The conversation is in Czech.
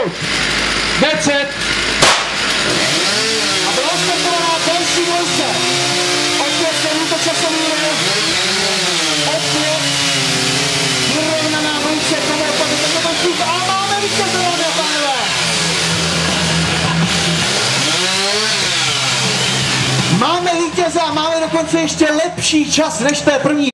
minut. 10. A byla startovaná další dvojce. Opět se mu to časový rov. Opět vyrovnaná dvojce. Tohle je pak to končík a máme vítěze, dámy a pánové. Máme vítěze a máme dokonce ještě lepší čas než té první.